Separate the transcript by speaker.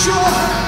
Speaker 1: sure.